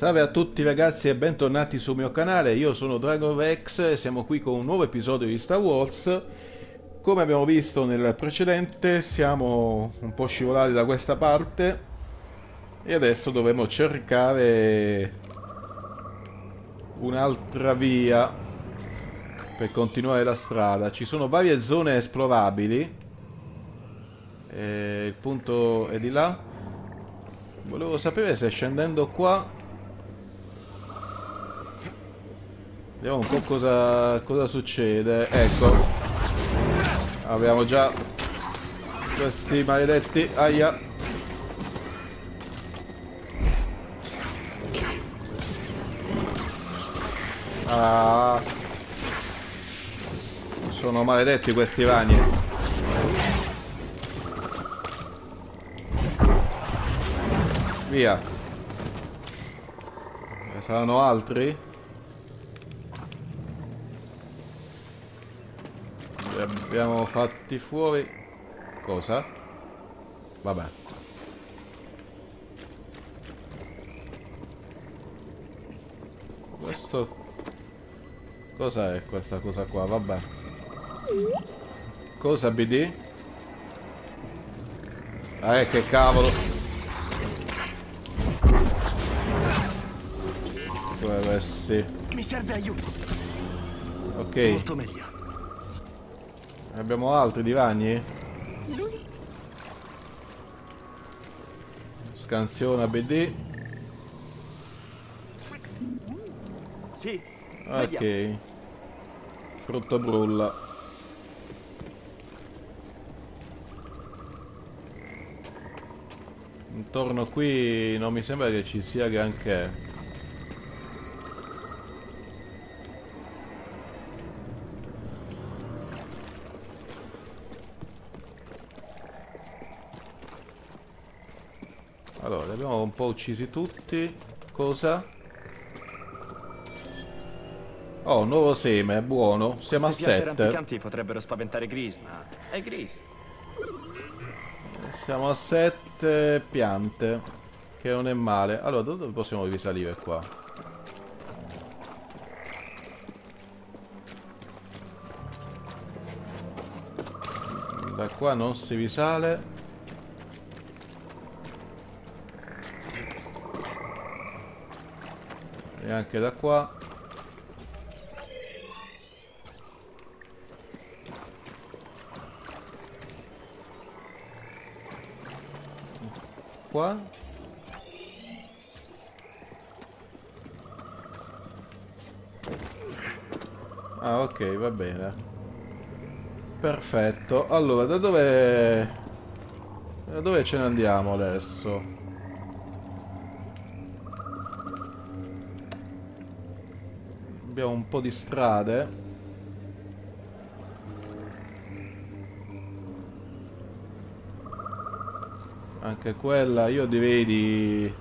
Salve a tutti ragazzi e bentornati sul mio canale, io sono DragonVex e siamo qui con un nuovo episodio di Star Wars. Come abbiamo visto nel precedente siamo un po' scivolati da questa parte e adesso dovremo cercare un'altra via per continuare la strada. Ci sono varie zone esplorabili, e il punto è di là. Volevo sapere se scendendo qua Vediamo un po' cosa, cosa succede. Ecco. Abbiamo già questi maledetti. Aia. Ah. Sono maledetti questi ragni. Via. Ne saranno altri? Li abbiamo fatti fuori. Cosa? Vabbè. Questo... Cosa è questa cosa qua? Vabbè. Cosa BD? Eh, che cavolo. Questi. Mi serve aiuto. Ok. Molto meglio. Abbiamo altri divani? Scansiona BD. Sì. Ok. Frutto brulla. Intorno qui non mi sembra che ci sia granché. Allora, li abbiamo un po' uccisi tutti. Cosa? Oh, nuovo seme, buono. Siamo Queste a piante 7. rampicanti potrebbero spaventare Gris, ma è Gris. Siamo a 7 piante. Che non è male. Allora, dove possiamo risalire qua? Da qua non si risale. E anche da qua. Qua. Ah, ok, va bene. Perfetto. Allora, da dove... Da dove ce ne andiamo adesso? Abbiamo un po' di strade. Anche quella, io direi di...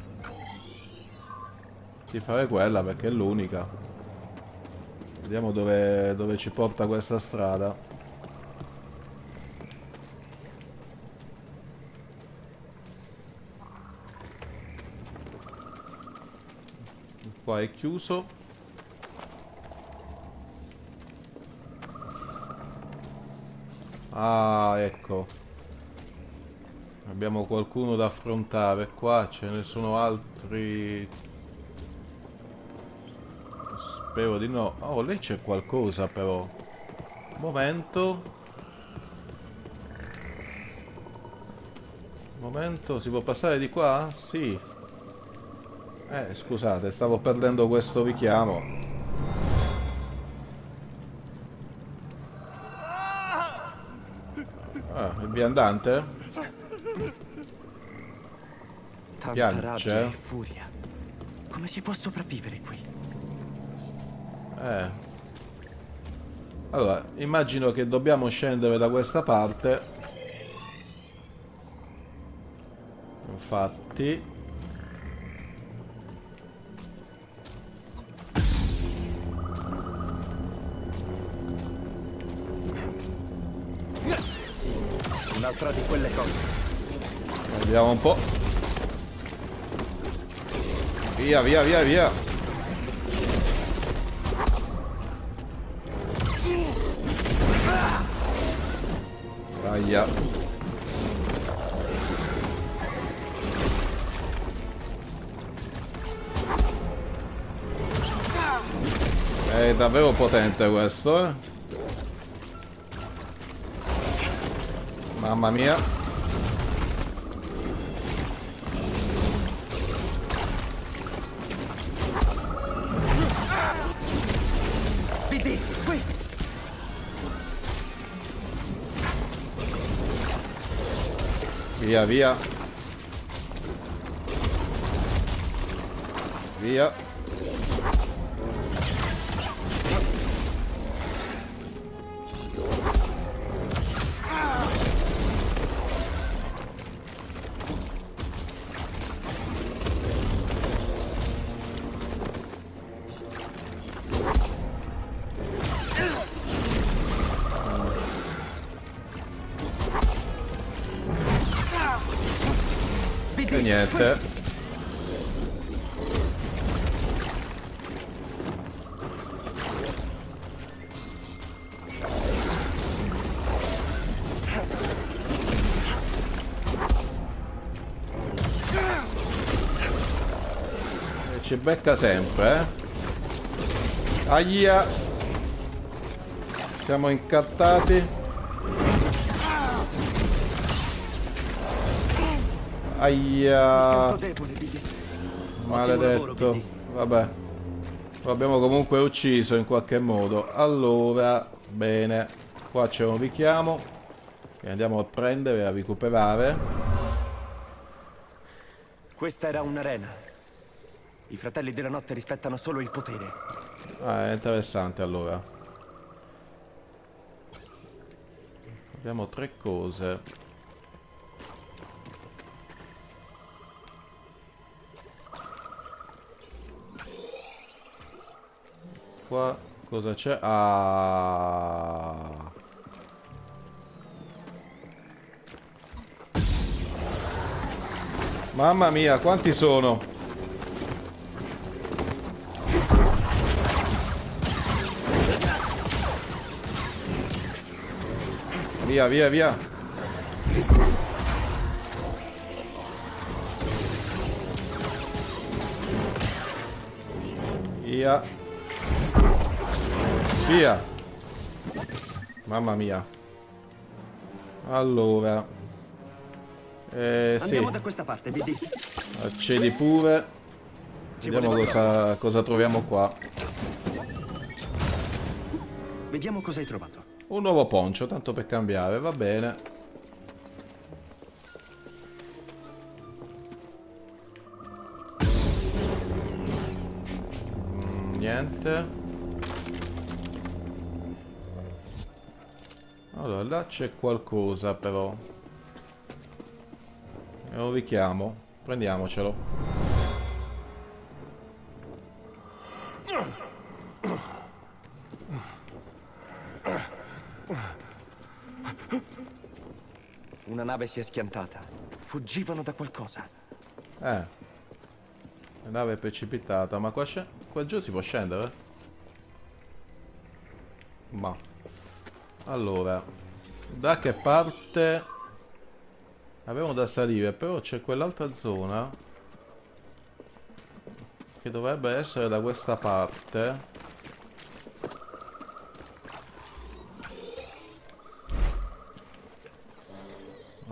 di fare quella perché è l'unica. Vediamo dove, dove ci porta questa strada. Qua è chiuso. Ah, ecco. Abbiamo qualcuno da affrontare. Qua ce ne sono altri. Spero di no. Oh, lì c'è qualcosa però. Momento. Momento, si può passare di qua? Sì. Eh, scusate, stavo perdendo questo richiamo. Viandante? Tanta Piange. rabbia e furia. Come si può sopravvivere qui? Eh. Allora, immagino che dobbiamo scendere da questa parte. Infatti. Un'altra di quelle cose. Vediamo un po'. Via, via, via, via. Aia. È davvero potente questo, eh. Mamma mia. BD, qui! Via, via. Via. Becca sempre, eh. Aia. Siamo incattati. Aia. Maledetto. Vabbè. Lo abbiamo comunque ucciso in qualche modo. Allora, bene. Qua c'è un richiamo. Che andiamo a prendere, a recuperare. Questa era un'arena. I fratelli della notte rispettano solo il potere. Ah, è interessante allora. Abbiamo tre cose. Qua cosa c'è? Ah. Mamma mia, quanti sono? Via, via, via. Via. Via. Mamma mia. Allora. Eh, sì. Andiamo da questa parte, BD. Accedi pure. Ci Vediamo cosa, cosa troviamo qua. Vediamo cosa hai trovato. Un nuovo poncio, tanto per cambiare, va bene. Mm, niente. Allora, là c'è qualcosa però. È un richiamo. Prendiamocelo. Nave si è schiantata. Fuggivano da qualcosa. Eh. La nave è precipitata, ma qua. Qua giù si può scendere? Ma. Allora. Da che parte. Abbiamo da salire, però c'è quell'altra zona. Che dovrebbe essere da questa parte.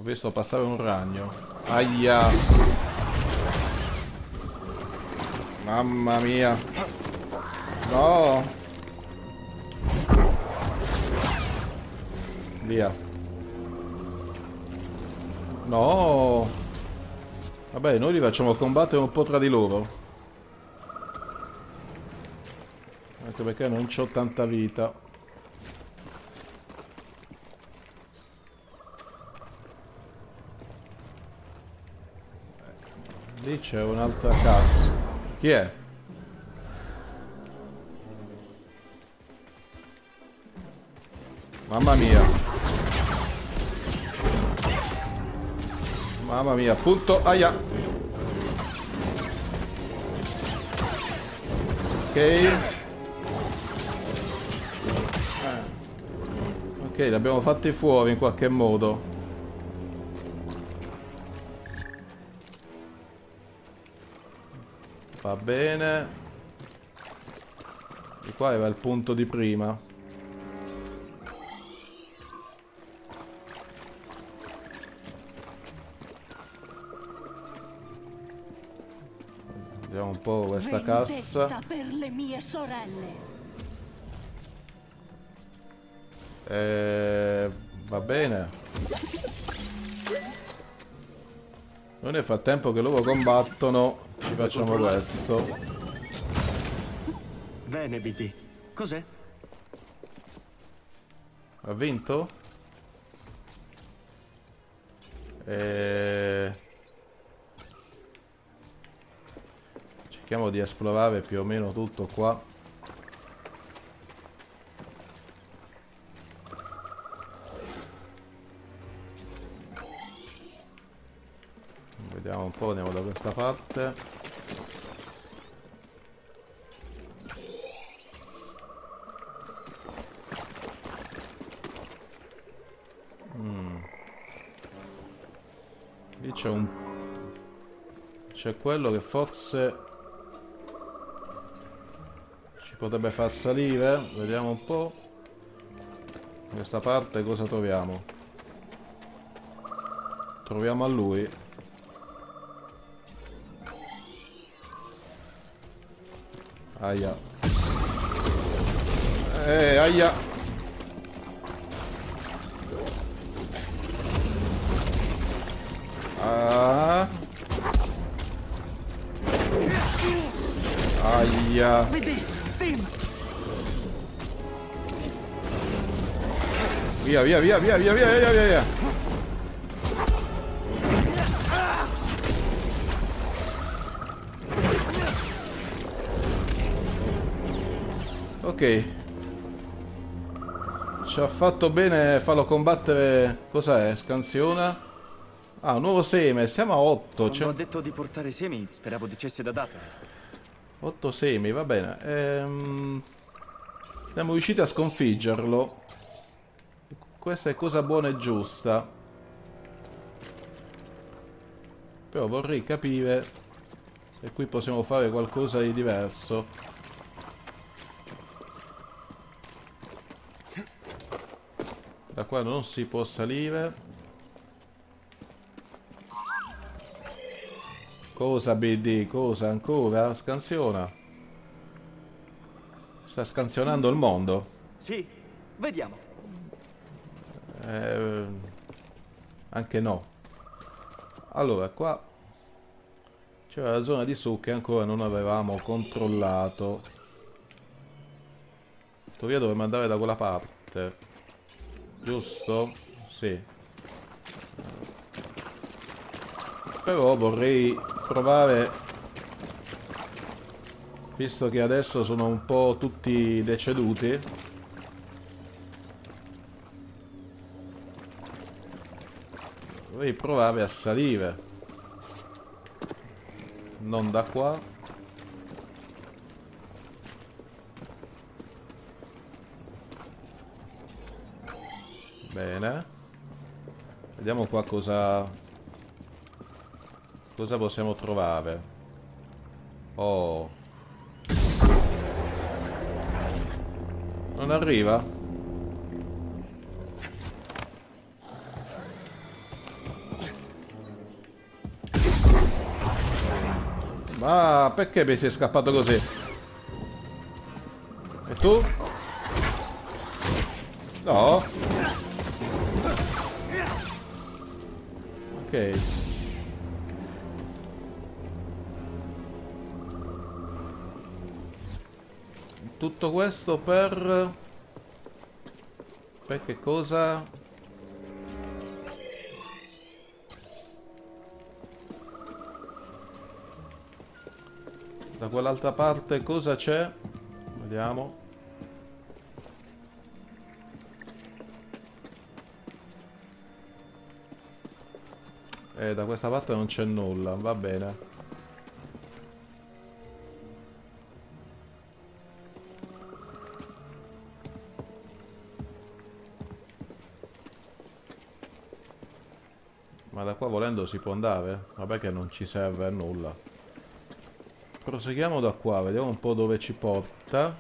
Visto passare un ragno. Aia. Mamma mia. No. Via. No. Vabbè, noi li facciamo combattere un po' tra di loro. Anche perché non ho tanta vita. Lì c'è un'altra cassa. Chi è? Mamma mia. Mamma mia, punto. Aia. Ok. Ok, li abbiamo fatti fuori in qualche modo. Va bene. Di qua era il punto di prima. Vediamo un po' questa cassa. Vendetta per le mie sorelle. Eh, va bene. Noi nel frattempo che loro combattono ci facciamo questo. Bene, BD. Cos'è? Ha vinto? Eh... Cerchiamo di esplorare più o meno tutto qua. Po', andiamo da questa parte. Mm. Lì c'è un... C'è quello che forse ci potrebbe far salire. Vediamo un po'. Questa parte cosa troviamo? Troviamo a lui. Aia. Eh, aia. Ah. Aia. BD! Steam! Via, via, via, via, via, via, via, via, Ok. Ci ha fatto bene farlo combattere... Cos'è? Scansiona? Ah, nuovo seme. Siamo a 8. Quando C'è ho detto di portare semi, speravo dicesse da dato. 8 semi, va bene. Ehm, siamo riusciti a sconfiggerlo. Questa è cosa buona e giusta. Però vorrei capire se qui possiamo fare qualcosa di diverso. Qua non si può salire. Cosa BD? Cosa ancora? Scansiona. Sta scansionando il mondo. Sì, vediamo. Eh, anche no. Allora, qua c'era la zona di su che ancora non avevamo controllato. Tuttavia dovremmo andare da quella parte. Giusto? Sì. Però vorrei provare visto che adesso sono un po' tutti deceduti vorrei provare a salire non da qua bene vediamo qua cosa cosa possiamo trovare oh non arriva Ma perché mi sei scappato così? E tu? No? Ok. Tutto questo per... Per che cosa? Da quell'altra parte cosa c'è? Vediamo. Eh, da questa parte non c'è nulla, va bene. Ma da qua volendo si può andare? Vabbè che non ci serve a nulla. Proseguiamo da qua, vediamo un po' dove ci porta.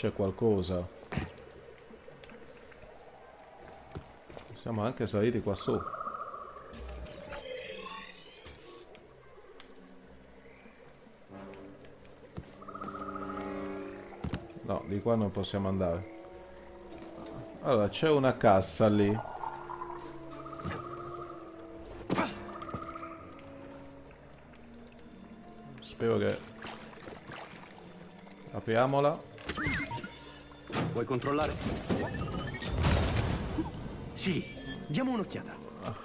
C'è qualcosa. Siamo anche saliti qua su. No, di qua non possiamo andare. Allora, c'è una cassa lì. Spero che... Apriamola. Vuoi controllare? Sì, diamo un'occhiata.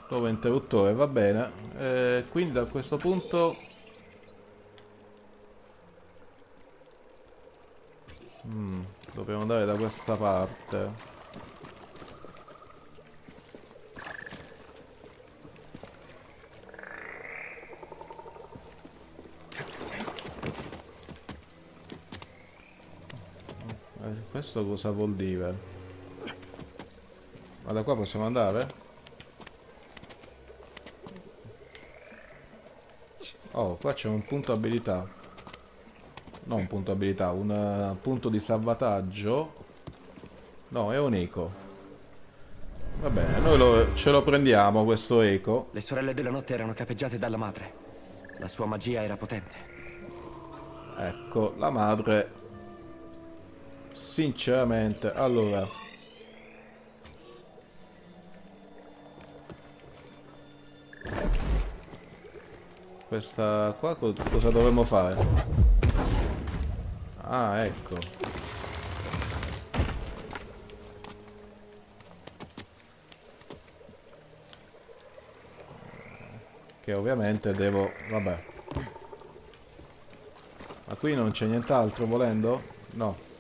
Nuovo interruttore, va bene. Eh, quindi a questo punto... Mm, dobbiamo andare da questa parte. Eh, questo cosa vuol dire? Ma da qua possiamo andare? Oh, qua c'è un punto abilità. No, un punto abilità, un eh, punto di salvataggio. No, è un eco. Va bene, noi lo- ce lo prendiamo questo eco. Le sorelle della notte erano capeggiate dalla madre. La sua magia era potente. Ecco, la madre. Sinceramente, allora. Questa qua co- cosa dovremmo fare? Ah, ecco. Che ovviamente devo... vabbè. Ma qui non c'è nient'altro volendo? No.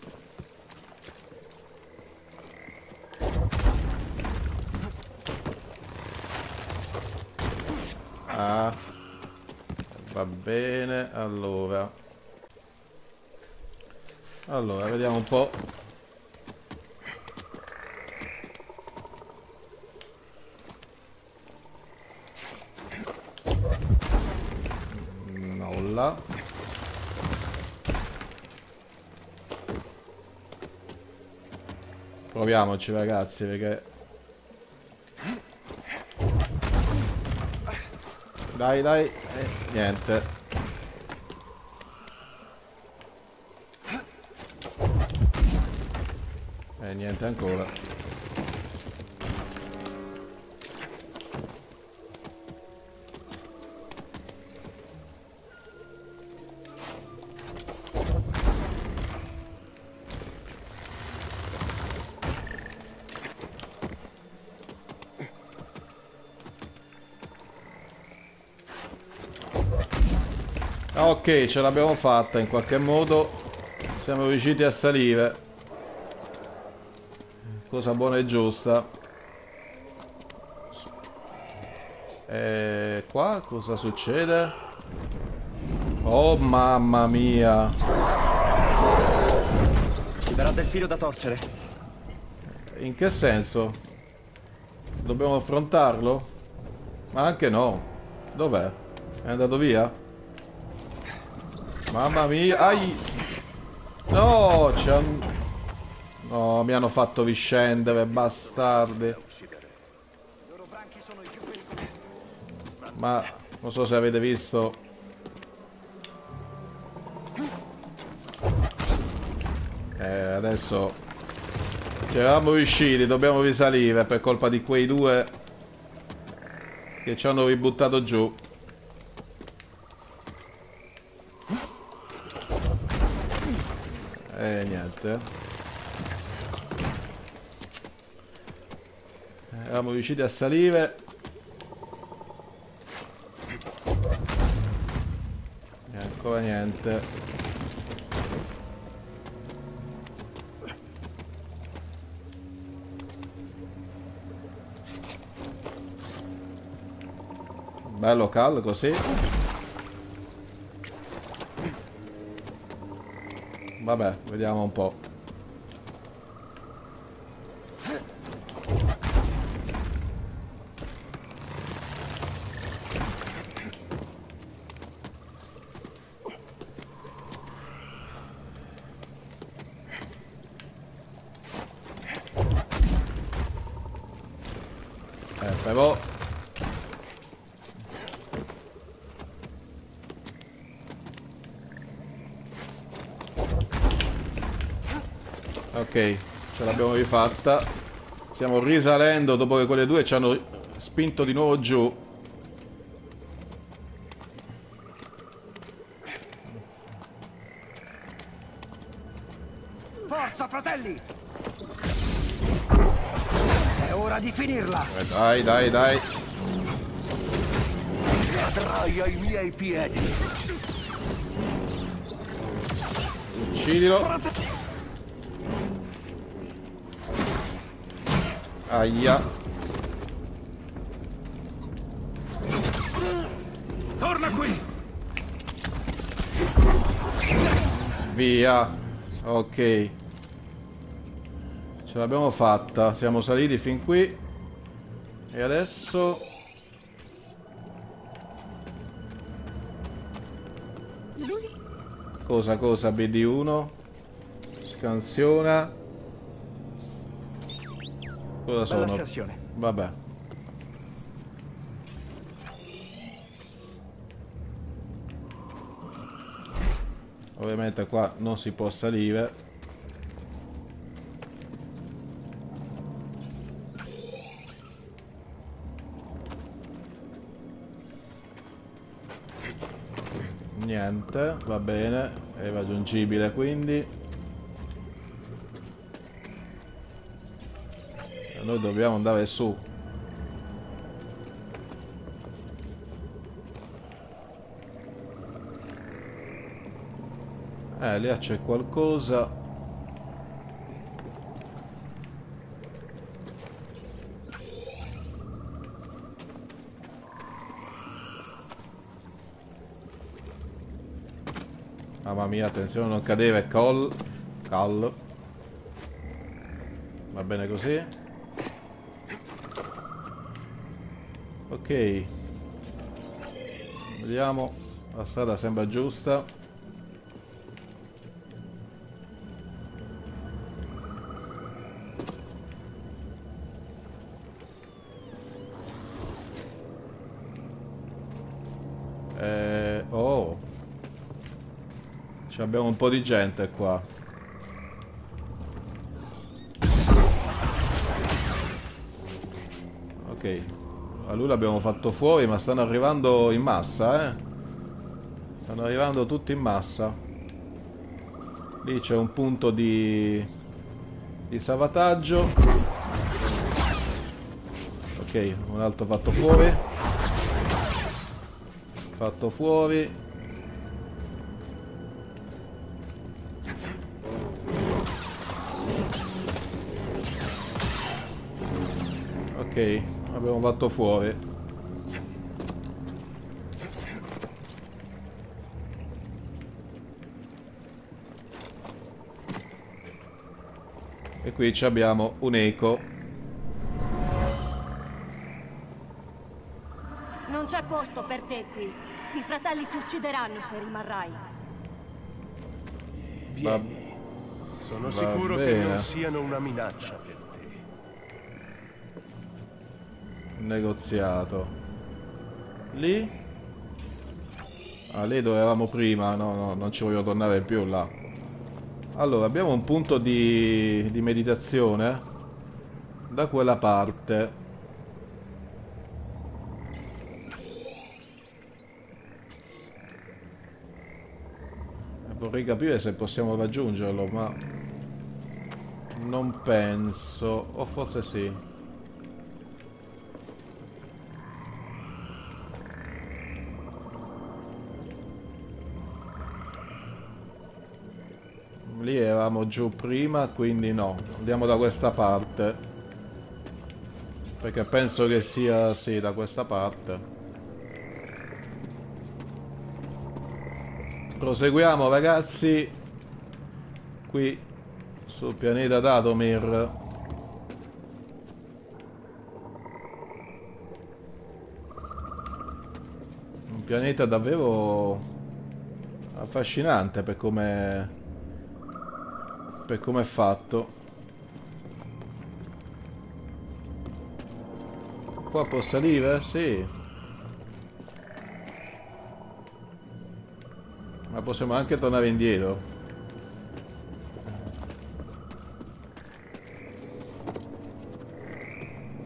Bene, allora. Allora, vediamo un po'. Nulla. Proviamoci ragazzi perché... Dai dai, eh, niente. E niente ancora. Ok, ce l'abbiamo fatta in qualche modo. Siamo riusciti a salire. Cosa buona e giusta. E qua cosa succede? Oh mamma mia. Ci darà del filo da torcere. In che senso? Dobbiamo affrontarlo? Ma anche no. Dov'è? È andato via? Mamma mia, ai! No, c'è un... No, mi hanno fatto viscendere, bastardi. Ma non so se avete visto. Eh, adesso ci eravamo riusciti, dobbiamo risalire per colpa di quei due che ci hanno ributtato giù. E niente. Eravamo riusciti a salire. E ancora niente. Bello Cal, così. Vabbè, vediamo un po'. Eh, però... Ok, ce l'abbiamo rifatta. Stiamo risalendo dopo che quelle due ci hanno spinto di nuovo giù. Forza, fratelli! È ora di finirla! Eh, dai, dai, dai. Cadrai ai miei piedi! Uccidilo. Aia. Torna qui! Via. Ok. Ce l'abbiamo fatta. Siamo saliti fin qui. E adesso... Cosa, cosa? BD1. Scansiona. Cosa Bella sono? scansione. Vabbè. Ovviamente qua non si può salire. Niente, va bene, è raggiungibile quindi. Noi dobbiamo andare su. Eh, lì c'è qualcosa. Mamma mia, attenzione, non cadere, col. Cal. Va bene così. Ok. Vediamo. La strada sembra giusta. Eh, oh. Ci abbiamo un po' di gente qua. Lui l'abbiamo fatto fuori, ma stanno arrivando in massa, eh. Stanno arrivando tutti in massa. Lì c'è un punto di... di salvataggio. Ok, un altro fatto fuori. Fatto fuori. Ok, abbiamo fatto fuori. E qui ci abbiamo un eco. Non c'è posto per te qui. I fratelli ti uccideranno se rimarrai. Vieni. Sono va sicuro che bene. non siano una minaccia per te. Negoziato. Lì? Ah, lì dove eravamo prima. No, no, non ci voglio tornare più là. Allora, abbiamo un punto di, di meditazione da quella parte. Vorrei capire se possiamo raggiungerlo, ma non penso. O forse sì. Lì eravamo giù prima, quindi no. Andiamo da questa parte. Perché penso che sia, sì, da questa parte. Proseguiamo ragazzi. Qui sul pianeta Datomir. pianeta davvero affascinante per come per come è fatto. Qua può salire? Sì. Ma possiamo anche tornare indietro.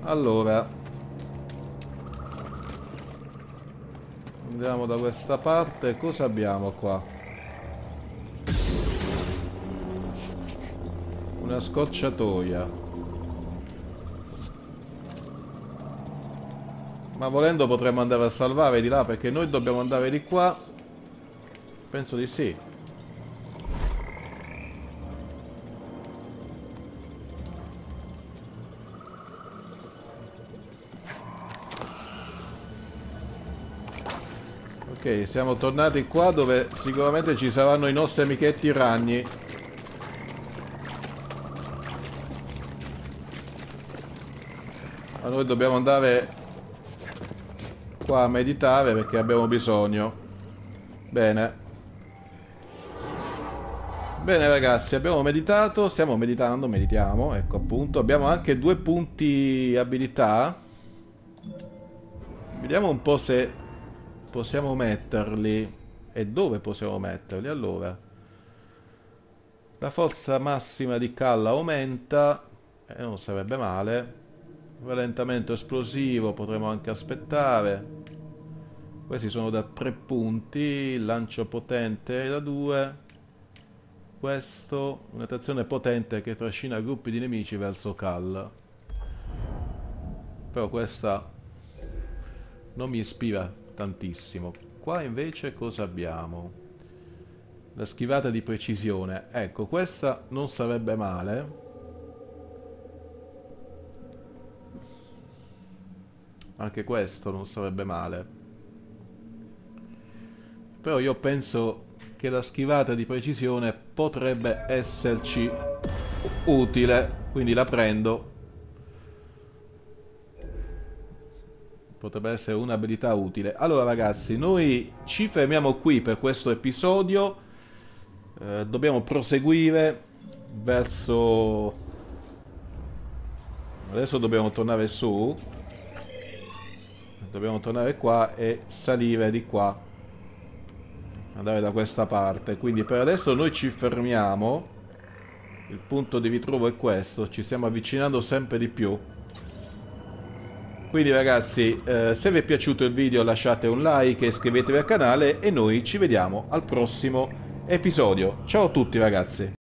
Allora Andiamo da questa parte Cosa abbiamo qua? Una scorciatoia Ma volendo potremmo andare a salvare di là Perché noi dobbiamo andare di qua. Penso di sì. Ok, siamo tornati qua dove sicuramente ci saranno i nostri amichetti ragni. Noi dobbiamo andare qua a meditare perché abbiamo bisogno. Bene. Bene ragazzi, abbiamo meditato, stiamo meditando, meditiamo, ecco appunto. Abbiamo anche due punti abilità. Vediamo un po' se possiamo metterli e dove possiamo metterli allora la forza massima di calla aumenta e eh, non sarebbe male rallentamento esplosivo potremo anche aspettare questi sono da 3 punti lancio potente da 2 questo un'attrazione potente che trascina gruppi di nemici verso Cal però questa non mi ispira tantissimo. Qua invece cosa abbiamo? La schivata di precisione. Ecco, questa non sarebbe male. Anche questo non sarebbe male. Però io penso che la schivata di precisione potrebbe esserci utile. Quindi la prendo potrebbe essere un'abilità utile. Allora ragazzi, noi ci fermiamo qui per questo episodio. Eh, dobbiamo proseguire verso... Adesso dobbiamo tornare su. Dobbiamo tornare qua e salire di qua. Andare da questa parte. Quindi per adesso noi ci fermiamo. Il punto di ritrovo è questo. Ci stiamo avvicinando sempre di più. Quindi ragazzi, eh, se vi è piaciuto il video lasciate un like iscrivetevi al canale e noi ci vediamo al prossimo episodio. Ciao a tutti ragazzi!